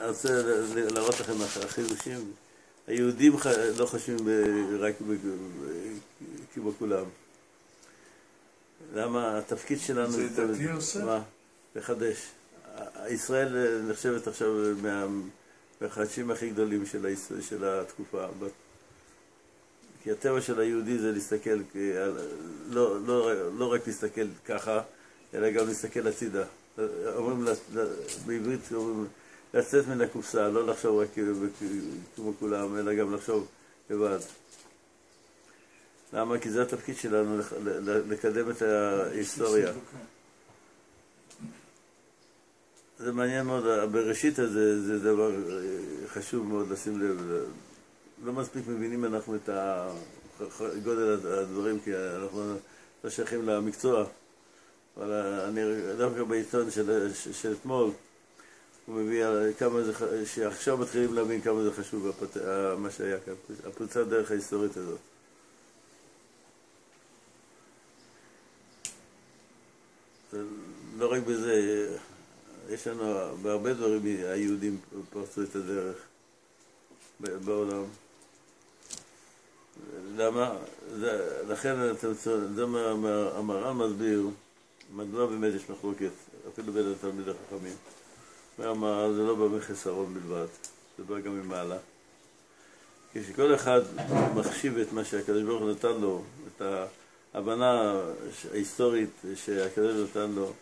אני רוצה להראות לכם החידושים. היהודים לא חושבים רק כמו כולם. למה התפקיד שלנו... זה דתי עושה? מה? לחדש. ישראל נחשבת עכשיו מהחדשים הכי גדולים של, התקופה. כי הטבע של היהודי זה להסתכל, לא, לא, לא רק להסתכל ככה, אלא גם להסתכל הצידה. אומרים בעברית, אומרים לצאת מן הקופסה, לא לחשוב רק כמו כולם, אלא גם לחשוב לבד. למה? כי זה התפקיד שלנו, לקדם את ההיסטוריה. זה מעניין מאוד, הבראשית הזה זה דבר חשוב מאוד לשים לב. לא מספיק מבינים אנחנו את גודל הדברים, כי אנחנו לא שייכים למקצוע. אבל אני דווקא בעיתון של, של אתמול, הוא מביא על כמה זה, שעכשיו מתחילים להבין כמה זה חשוב, הפת, מה שהיה כאן, הפריצת דרך ההיסטורית הזאת. לא רק בזה, יש לנו, בהרבה דברים היהודים פרצו את הדרך בעולם. למה? זה, לכן, זה מה המר"ן מסביר, מדוע באמת יש מחלוקת, אפילו בין התלמידי החכמים. והמר"ן זה לא בא מחסרון בלבד, זה בא גם ממעלה. כשכל אחד מחשיב את מה שהקדוש ברוך הוא נתן לו, את ההבנה ההיסטורית שהקדוש נתן לו,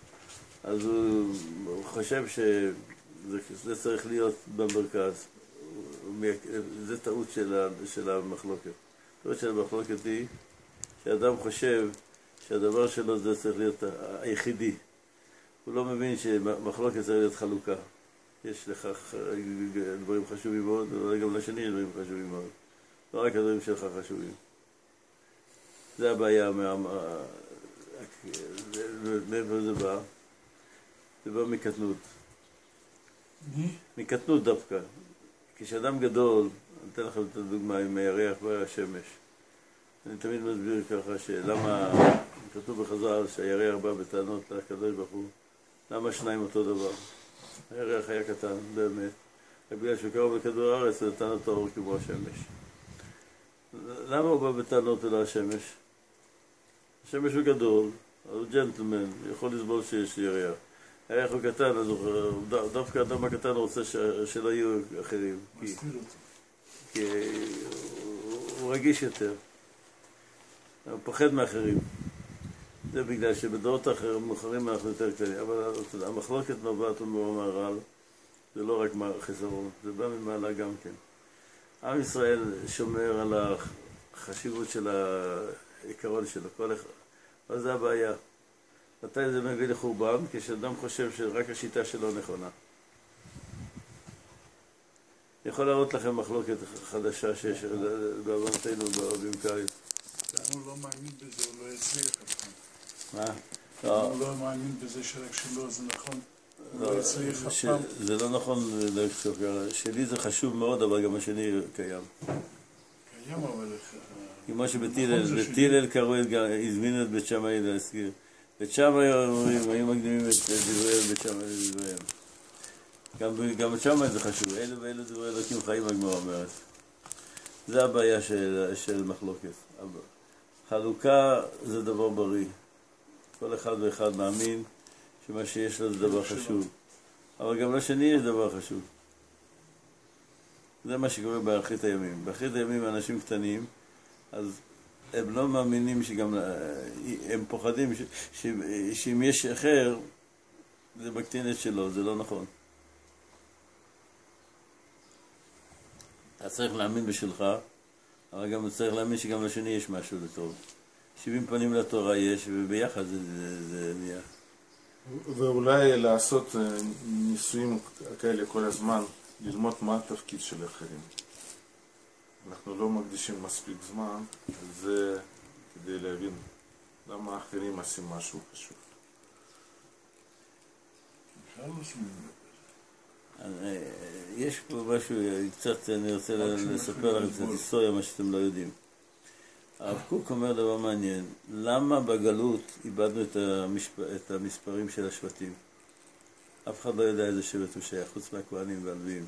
אז הוא, הוא חושב שזה צריך להיות במרכז. זה טעות של, המחלוקת. הטעות של המחלוקת היא שאדם חושב שהדבר שלו זה צריך להיות היחידי. הוא לא מבין שמחלוקת צריך להיות חלוקה. יש לכך דברים חשובים מאוד, אבל גם לשני יש דברים חשובים מאוד. לא רק הדברים שלך חשובים. זה הבעיה, מאיפה זה בא? זה בא מקטנות. מקטנות דווקא. כשאדם גדול, אני אתן לכם את הדוגמה עם הירח והשמש. אני תמיד מסביר ככה שלמה, כתוב בחז"ל שהירח בא בטענות לקדוש ברוך הוא, למה שניים אותו דבר? הירח היה קטן, באמת. בגלל שהוא קרוב לכדור הארץ, הוא נתן אותו אור כמו השמש. למה הוא בא בטענות אל השמש? השמש הוא גדול, הוא ג'נטלמן, יכול לסבול שיש ירח. הירח הוא קטן, אז הוא, דווקא האדם הקטן רוצה שלא יהיו אחרים. כי, כי הוא רגיש יותר. הוא פוחד מאחרים. זה בגלל שבדורות מאוחרים אנחנו יותר קטנים. אבל המחלוקת נובעת מהמהר"ל, זה לא רק חיסרון, זה בא ממעלה גם כן. עם ישראל שומר על החשיבות של העיקרון שלו, כל אחד. אבל זה הבעיה. מתי זה מביא לחורבן? כשאדם חושב שרק השיטה שלו נכונה. אני יכול להראות לכם מחלוקת חדשה שיש בעוונותינו ברבים קיץ. הוא לא מאמין בזה, הוא לא יצליח. מה? הוא לא מאמין בזה שרק שלו זה נכון. לא. זה לא נכון לחשוב ככה. שלי זה חשוב מאוד, אבל גם השני קיים. קיים, אבל... כמו שבטילל, בטילל קראו, הזמינו את בית שמאי להזכיר. בית שמאי אומרים, היו מקדימים את דבריהם בית שמאי לדבריהם. גם בית שמאי זה חשוב, אלו ואלו דברי אלוקים חיים הגמרא אומרת. זה הבעיה של מחלוקת. חלוקה זה דבר בריא. כל אחד ואחד מאמין שמה שיש לו זה דבר חשוב. אבל גם לשני יש דבר חשוב. זה מה שקורה באחרית הימים. באחרית הימים אנשים קטנים, אז הם לא מאמינים שגם, הם פוחדים שאם יש אחר, זה מקטין את שלו, זה לא נכון. אתה צריך להאמין בשלך, אבל גם צריך להאמין שגם לשני יש משהו לטוב. שבעים פנים לתורה יש, וביחד זה, זה, זה נהיה. ואולי לעשות אה, ניסויים כאלה כל הזמן, ללמוד מה התפקיד של אחרים. אנחנו לא מקדישים מספיק זמן לזה כדי להבין למה האחרים עושים משהו חשוב. אה, יש פה משהו, קצת, אני רוצה לספר לכם קצת היסטוריה, מה שאתם לא יודעים. הרב קוק אומר דבר מעניין, למה בגלות איבדנו את, המשפ... את המספרים של השבטים? אף אחד לא יודע איזה שבט הוא שייך, חוץ מהכהנים והלוויים.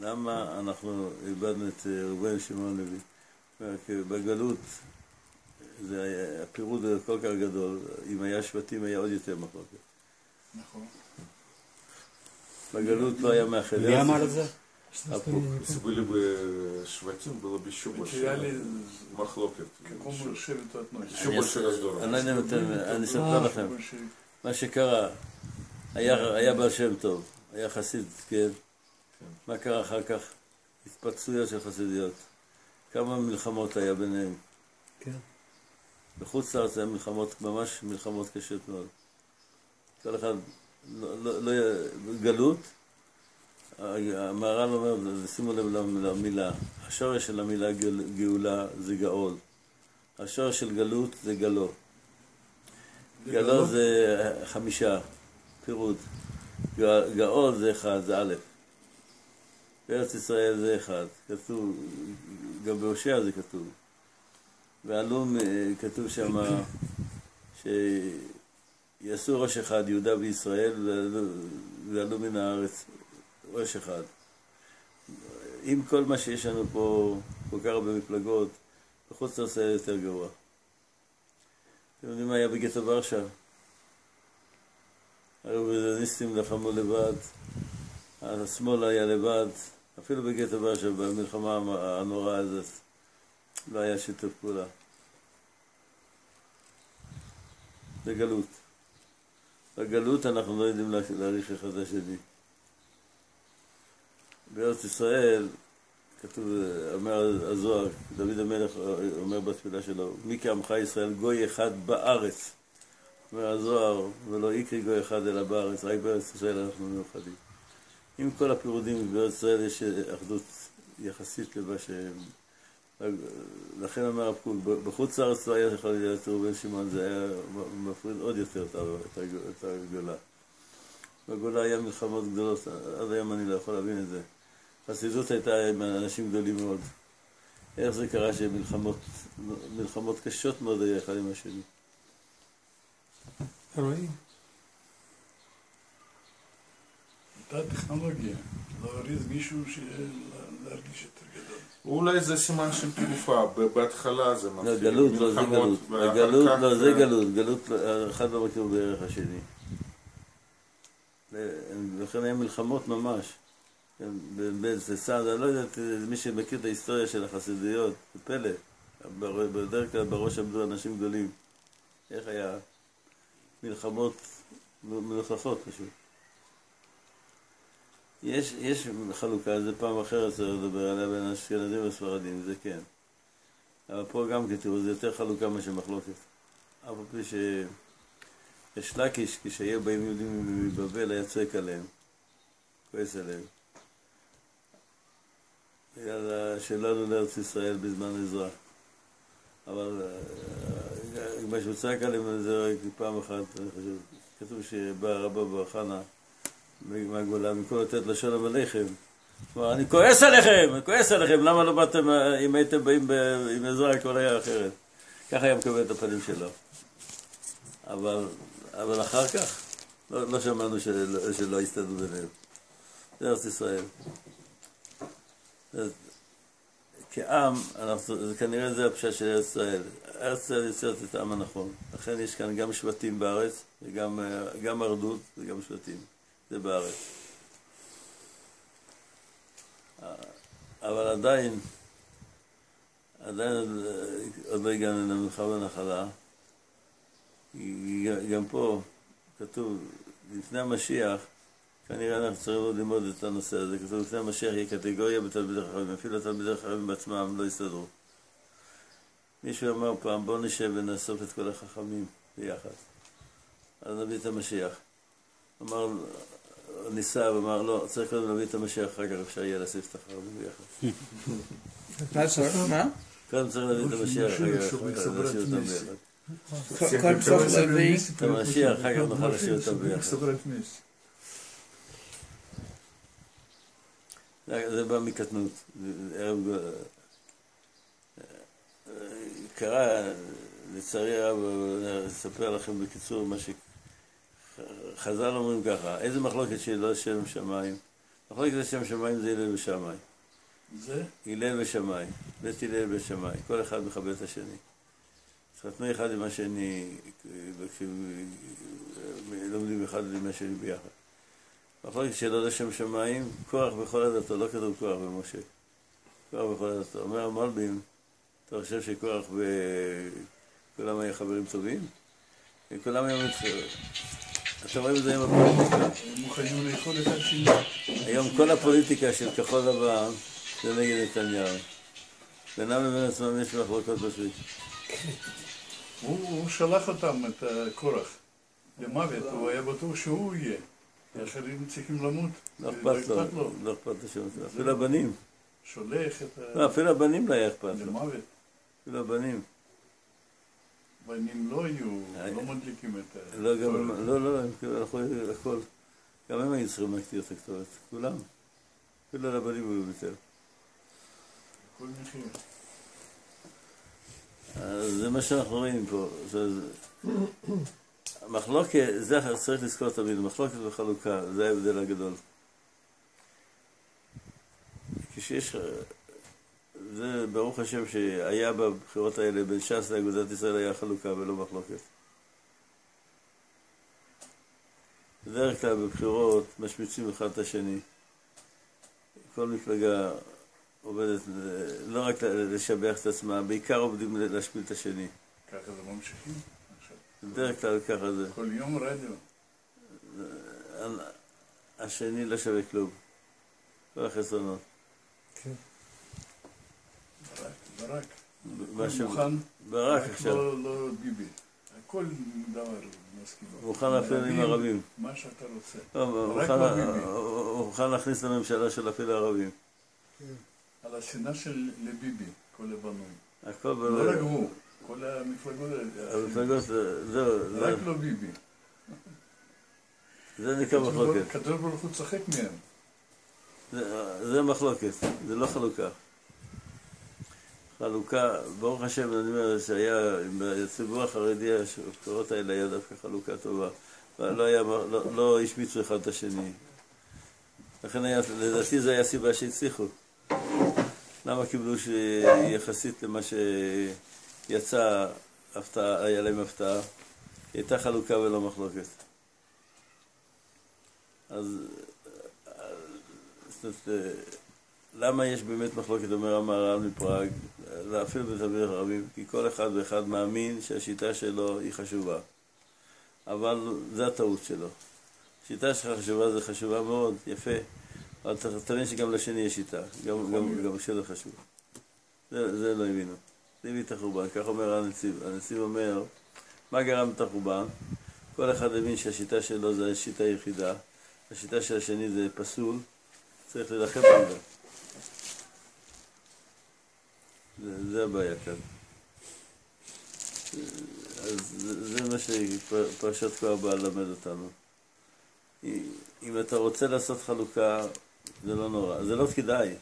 למה אנחנו איבדנו את אה, ראובן שמעון לוי? כי בגלות זה היה, הפירוד היה כל כך גדול, אם היה שבטים היה עוד יותר מחלוקת. נכון. בגלות לא היה מאחד. מי אמר את זה? הפוך. Если были бы шватим, было бы еще больше Потеряли махлокет. к какому шевиту относится? Еще אני больше אס- раздоров. אני לא יודע אם אתם, אני אספר לכם. Большевик. מה שקרה, היה, היה בעל שם טוב, היה חסיד, כן? מה קרה אחר כך? התפצלויות של חסידיות. כמה מלחמות היה ביניהם. כן. בחוץ לארץ היה מלחמות, ממש מלחמות קשות מאוד. כל אחד, לא, לא, לא, גלות, המהר"ל אומר, שימו לב למילה, השורש של המילה גאול- גאולה זה גאול. השורש של גלות זה גלו. גלו זה חמישה, פירוד. גא- גאול זה אחד, זה א'. בארץ ישראל זה אחד. כתוב, גם בהושע זה כתוב. ועלו, מ- כתוב שם שיעשו ראש אחד, יהודה וישראל, ועלו מן הארץ ראש אחד. עם כל מה שיש לנו פה, כל כך הרבה מפלגות, בחוץ לארץ היה יותר גרוע. אתם יודעים מה היה בגטו ורשה? הרוויזיוניסטים לחמו לבד, השמאל היה לבד, אפילו בגטו ורשה, במלחמה הנוראה הזאת, לא היה שיתוף פעולה. זה גלות. בגלות אנחנו לא יודעים לה- להעריך אחד את השני. בארץ ישראל, כתוב, אומר הזוהר, דוד המלך אומר בתפילה שלו, מי כעמך ישראל גוי אחד בארץ. אומר הזוהר, ולא איקרי גוי אחד אלא בארץ, רק בארץ ישראל אנחנו מיוחדים. עם כל הפירודים, בארץ ישראל יש אחדות יחסית למה שהם... לכן אמר הרב קוק, בחוץ לארץ לא היה יכול להיות ראובן שמעון, זה היה מפריד עוד יותר את הגולה. בגולה היה מלחמות גדולות, עד היום אני לא יכול להבין את זה. חסידות הייתה עם אנשים גדולים מאוד. איך זה קרה שמלחמות מלחמות קשות מאוד היה אחד עם השני? רואים? הייתה טכנולוגיה, להוריד מישהו להרגיש יותר גדול. אולי זה סימן של תקופה, בהתחלה זה לא, מתחיל. גלות, לא, זה מלחמות, גלות. גלות, לא, זה אה, גלות. גלות, לא, אחד לא מכיר בערך השני. לכן היה מלחמות ממש. כן, אני לא יודע, מי שמכיר את ההיסטוריה של החסידויות, זה פלא. בדרך כלל בראש עמדו אנשים גדולים. איך היה? מלחמות מלוכלכות פשוט. יש, יש חלוקה, זה פעם אחרת צריך לדבר עליה בין אשכנזים וספרדים, זה כן. אבל פה גם כן, תראו, זה יותר חלוקה מאשר מחלוקת. אף פי שיש לקיש, כשהיו באים יהודים מבבל, היה צועק עליהם, כועס עליהם. שלנו לארץ ישראל בזמן עזרא. אבל אה, מה שהוא עליהם זה רק פעם אחת, אני חושב. כתוב שבא רבא בר חנה מהגולה, במקום לתת לשון עליכם. כלומר, אני כועס עליכם, אני כועס עליכם, למה לא באתם, אה, אם הייתם באים עם עזרה, הכל היה אחרת. ככה היה מקבל את הפנים שלו. אבל, אבל אחר כך, לא, לא שמענו שלא, שלא הסתדרו ביניהם. זה ארץ ישראל. כעם, אנחנו, זה כנראה זה הפשט של ארץ ישראל. ארץ ישראל יוצרת את העם הנכון. לכן יש כאן גם שבטים בארץ, וגם אה, גם אחדות וגם שבטים. זה בארץ. אבל עדיין, עדיין עוד, אה, לא הגענו למלחמה ונחלה. גם פה כתוב, לפני המשיח, כנראה אנחנו צריכים ללמוד את הנושא הזה, כתוב לפני המשיח יהיה קטגוריה בתלמידי חכמים, אפילו התלמידי חכמים עצמם לא יסתדרו. מישהו אמר פעם, בואו נשב ונאסוף את כל החכמים ביחד, אז נביא את המשיח. אמר, ניסה ואמר, לא, צריך קודם להביא את המשיח, אחר כך אפשר יהיה להסיף את החכמים ביחד. מה? קודם צריך להביא את המשיח, אחר כך אפשר להשאיר אותם ביחד. קודם צריך להביא... את המשיח, אחר כך נוכל להשאיר אותם ביחד. זה בא מקטנות. ערב גול- קרה, לצערי הרב, אני אספר לכם בקיצור מה חז"ל אומרים ככה, איזה מחלוקת שלא לשם שמיים? מחלוקת לשם שמיים זה הלל ושמיים. זה? הלל ושמיים, בית הלל ושמיים, כל אחד מכבד את השני. התחתנו אחד עם השני, לומדים אחד עם השני ביחד. מחלוקת שלא לשם שמיים, כוח בכל הדתו, לא כתוב כוח במשה. כוח בכל הדתו. אומר המלבים, אתה חושב שכוח וכולם היו חברים טובים? כולם היו מתחילים. אתה רואה את זה עם הפוליטיקה. היום כל הפוליטיקה של כחול לבן זה נגד נתניהו. בינם לבין עצמם יש מחלוקות מספיק. הוא שלח אותם, את הקורח, למוות, הוא היה בטוח שהוא יהיה. האחרים צריכים למות. לא אכפת לו, לא אכפת לו שום דבר. אפילו הבנים. שולח את ה... לא, אפילו הבנים לא היה אכפת לו. למוות. אפילו הבנים. בנים לא היו, היה. לא מדליקים את ה... לא, לא, לא, הם כאילו הלכו הכל. גם הם היו צריכים להקטיר את הכתובת. כולם. אפילו לבנים היו יותר. כל מחיר. אז זה מה שאנחנו רואים פה. המחלוקת, זה צריך לזכור תמיד, מחלוקת וחלוקה, זה ההבדל הגדול. כשיש, זה ברוך השם שהיה בבחירות האלה בין ש"ס לאגודת ישראל היה חלוקה ולא מחלוקת. בדרך כלל בבחירות משמיצים אחד את השני. כל מפלגה עובדת לא רק לשבח את עצמה, בעיקר עובדים להשפיל את השני. ככה זה ממשיכים. בדרך כלל ככה זה. כל יום רדיו. השני לא שווה כלום. כל החסרונות. ברק, ברק. ש- מוכן? ברק רק עכשיו, לא לא ביבי. הכל דבר מסכים. מוכן עם ערבים. מה שאתה רוצה. לא, לא ביבי. הוא מוכן להכניס לממשלה של אפילו ערבים. על השנאה של לביבי, כל הבנוי. הכל לא רק ב... הוא, כל המפלגות האלה. המפלגות, זהו, זה- רק לא ביבי. זה נקרא מחלוקת. הקדוש ברוך הוא צוחק מהם. זה- מחלוקת, זה לא חלוקה. חלוקה, ברוך השם, אני אומר שהיה, בציבור החרדי, הבחירות האלה היה דווקא חלוקה טובה. לא היה, לא, לא השמיצו אחד את השני. לכן היה, לדעתי זו הייתה סיבה שהצליחו. למה קיבלו שיחסית למה שיצא, הפתעה, היה להם הפתעה, היא הייתה חלוקה ולא מחלוקת. אז למה יש באמת מחלוקת, אומר המהר"ל מפראג, אפילו בתלמידי הרבים, כי כל אחד ואחד מאמין שהשיטה שלו היא חשובה. אבל זה הטעות שלו. השיטה שלך חשובה, זה חשובה מאוד, יפה, אבל אתה תבין שגם לשני יש שיטה, גם, גם, גם שלו חשוב. זה, זה לא הבינו. הביא את החורבן, כך אומר הנציב. הנציב אומר, מה גרם את החורבן? כל אחד הבין שהשיטה שלו זה השיטה היחידה, השיטה של השני זה פסול, צריך להילחם בזה. זה, זה הבעיה כאן. אז זה מה שפרשת כבר באה ללמד אותנו. אם אתה רוצה לעשות חלוקה, זה לא נורא, זה לא כדאי.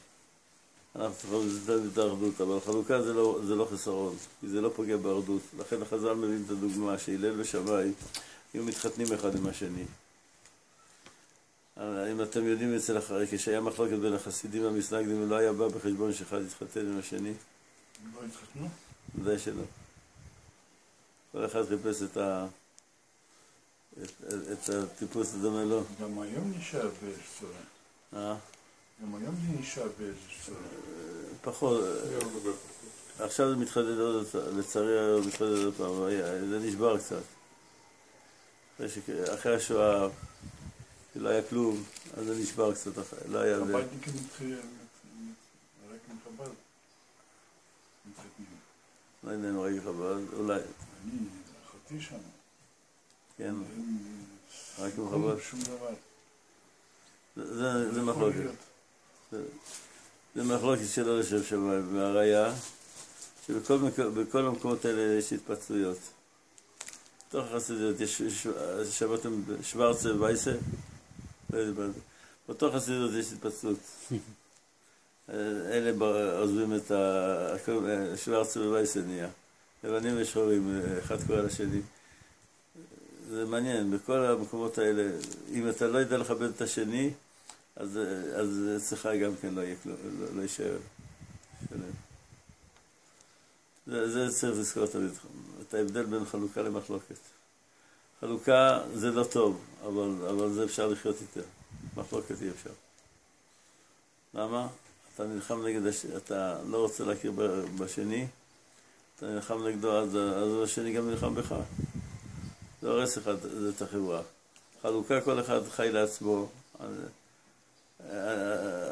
אנחנו צריכים לזכור את האחדות, אבל חלוקה זה לא, זה לא חסרון, כי זה לא פוגע באחדות. לכן החז"ל מבין את הדוגמה שהלל ושמאי היו מתחתנים אחד עם השני. אם אתם יודעים אצל אחרי, כשהיה מחלוקת בין החסידים והמסנגדים, לא היה בא בחשבון שאחד יתחתן עם השני? לא התחתנו? ודאי שלא. כל אחד חיפש את, ה... את, את הטיפוס הדומה לו. גם היום נשאר צורה. אה? גם היום זה נשאר באיזושהי צורה. פחות. עכשיו זה מתחדד עוד, לצערי הרב מתחדד עוד פעם, זה נשבר קצת. אחרי, השואה, שלא היה כלום, אז זה נשבר קצת, לא היה זה. חב"דניקים מתחילים, רק עם חב"ד. לא יודע אם רגע חבל, אולי, אני, אחותי שם. כן, רק עם חב"ד. שום דבר. זה, זה, זה מחלוקת. זה מחלוקת שלא לשם שמיים, והראיה, שבכל מק... בכל המקומות האלה יש התפצלויות. בתוך החסידות יש, שמעתם שוורצה וייסה? לא יודע. בתוך החסידות יש התפצלות. אלה ב- עוזבים את ה... הכל- שוורצה ווייסה נהיה. לבנים ושחורים, אחד קורא לשני. זה מעניין, בכל המקומות האלה, אם אתה לא יודע לכבד את השני, אז, אז אצלך גם כן לא יהיה כלום, לא, לא יישאר שלם. זה, זה צריך לזכור תמיד, את ההבדל בין חלוקה למחלוקת. חלוקה זה לא טוב, אבל, אבל זה אפשר לחיות איתה. מחלוקת אי אפשר. למה? אתה נלחם נגד, הש... אתה לא רוצה להכיר בשני, אתה נלחם נגדו, אז, אז השני גם נלחם בך. זה הורס לך את החברה. חלוקה, כל אחד חי לעצמו. אז, אה,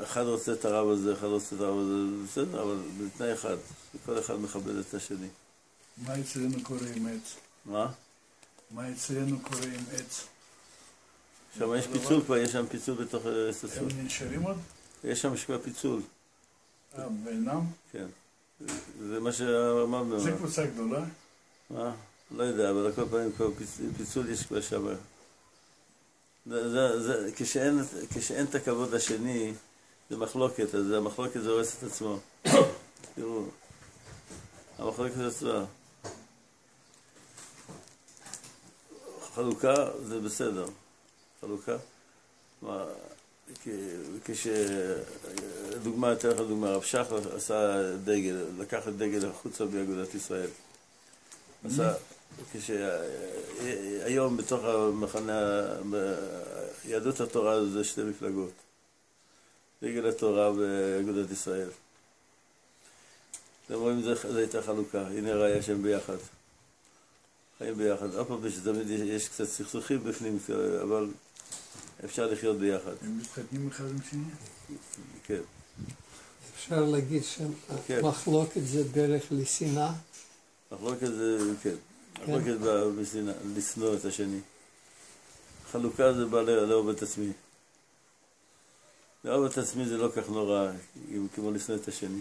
אחד רוצה את הרב הזה, אחד רוצה את הרב הזה, בסדר, אבל בתנאי אחד, כל אחד מכבד את השני. מה אצלנו קורה עם עץ? מה? מה אצלנו קורה עם עץ? שם יש פיצול כבר, יש שם פיצול בתוך אה, ססון. הם נשארים עוד? יש שם כבר פיצול, אה, ואינם? כן. זה מה שאמרנו. זו קבוצה גדולה. מה? לא יודע, אבל על כל פנים פיצול יש כבר שם. זה, זה, זה, כשאין, כשאין את הכבוד לשני, זה מחלוקת, אז המחלוקת זה הורס את עצמו. תראו, המחלוקת עצמה. חלוקה זה בסדר. חלוקה. מה, כש... דוגמה, אתן לך דוגמה, רב שך עשה דגל, לקח את דגל החוצה מאגודת ישראל. עשה, כשהיום בתוך המחנה, יהדות התורה זה שתי מפלגות. דגל התורה ואגודת ישראל. אתם רואים, זו הייתה חלוקה, הנה ראיה שהם ביחד. חיים ביחד. אף פעם שתמיד יש- יש קצת סכסוכים בפנים, אבל אפשר לחיות ביחד. הם מתחתנים אחד עם שני? כן. אפשר להגיד כן. שמחלוקת זה דרך לשנאה? מחלוקת זה, כן. מחלוקת באה בשנאה, לשנוא את השני. חלוקה זה בא לא- לאהוב את עצמי. לאהוב את עצמי זה לא כך נורא, אם- כמו לשנוא את השני.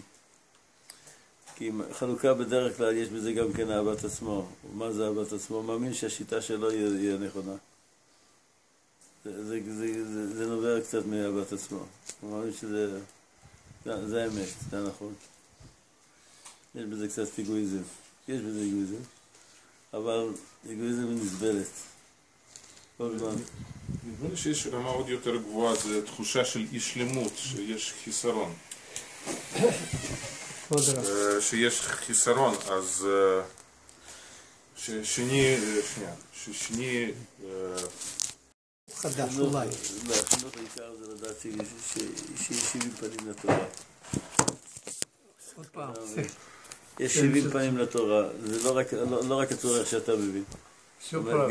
כי חלוקה בדרך כלל יש בזה גם כן אהבת עצמו. מה זה אהבת עצמו? הוא מאמין שהשיטה שלו היא הנכונה. זה, זה, זה, זה, זה נובע קצת מאהבת עצמו. הוא מאמין שזה זה, זה האמת, זה הנכון. יש בזה קצת אגואיזם. יש בזה אגואיזם, אבל אגואיזם היא נסבלת. כל הזמן. נדמה לי שיש רמה עוד יותר גבוהה, זה תחושה של אי שלמות, שיש חיסרון. אה, שיש חיסרון, אז אה, ששני, אה, שנייה, ששני, חדש אולי. לא, חינוך העיקר זה לדעת ש- ש- שיש שבעים פנים לתורה. עוד פעם. יש 70 פנים לתורה, זה לא רק, לא, לא רק הצורך שאתה מבין.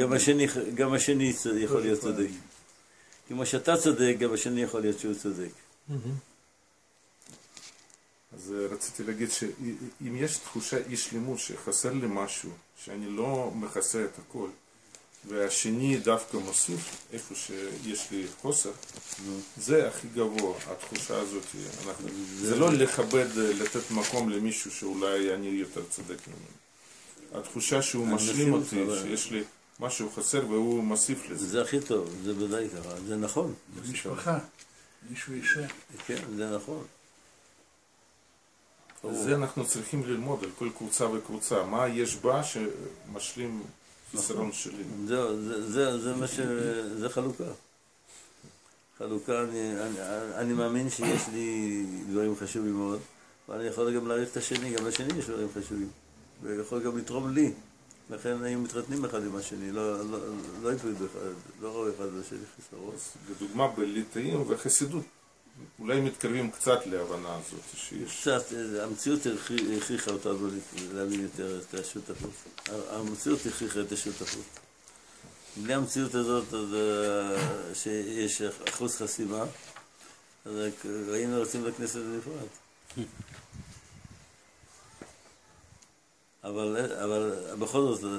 גם השני, גם השני יכול להיות צודק. כמו שאתה צודק, גם השני יכול להיות שהוא צודק. אז אה, רציתי להגיד שאם יש תחושה אי שלמות שחסר לי משהו, שאני לא מכסה את הכל, והשני דווקא מוסיף איפה שיש לי חוסר, זה הכי גבוה, התחושה הזאת. אנחנו, זה לא לכבד, לתת מקום למישהו שאולי אני יותר צודק ממנו. התחושה שהוא משלים אותי, שיש לי משהו חסר והוא מוסיף לזה. זה הכי טוב, זה ודאי ככה, זה נכון. משפחה. מישהו אישה. כן, זה נכון. זה אנחנו צריכים ללמוד על כל קבוצה וקבוצה, מה יש בה שמשלים זה, זה, זה מה ש... זה חלוקה. חלוקה, אני, אני, אני מאמין שיש לי דברים חשובים מאוד, אבל אני יכול גם להעריך את השני, גם לשני יש דברים חשובים. ויכול גם לתרום לי. לכן היינו מתחתנים אחד עם השני, לא, לא, לא הפרידו אחד, לא ראו אחד לשני חיסרון. לדוגמה בליטאים וחסידות, אולי מתקרבים קצת להבנה הזאת, שיש... קצת, אה, המציאות הכריח- הכריחה אותנו להבין יותר את השותפות. המציאות הכריחה את השותפות. בלי המציאות הזאת, אה, שיש אחוז חסימה, אז אה, היינו רצים לכנסת בנפרד. אבל, אבל בכל זאת, אה,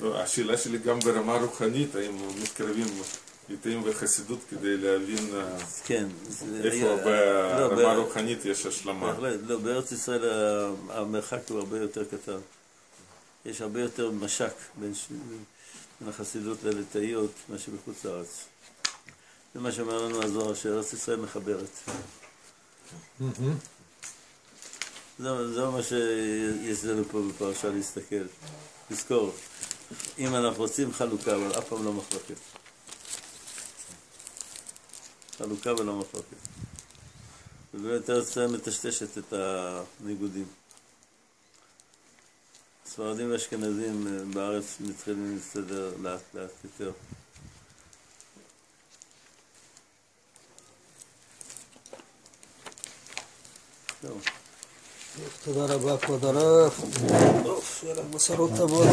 לא, השאלה שלי גם ברמה רוחנית, האם מתקרבים ליטאים וחסידות כדי להבין אה, כן. איפה אה, לא, ברמה הרוחנית יש השלמה. בהחלט, לא, בארץ ישראל ה- המרחק הוא הרבה יותר קטן. יש הרבה יותר משק בין, ש... בין החסידות לליטאיות מאשר בחוץ לארץ. זה מה שאומר לנו הזוהר, שארץ ישראל מחברת. זה, זה מה שיש לנו פה בפרשה להסתכל, לזכור. אם אנחנו רוצים חלוקה, אבל אף פעם לא מחלוקת. חלוקה ולא מחלוקת. ובאמת ארץ ישראל מטשטשת את הניגודים. ספרדים ואשכנזים אה, בארץ מתחילים להסתדר לאט לאט יותר. זהו. תודה רבה, כבוד הרב. טוב, שיהיה לך בשורות טובות.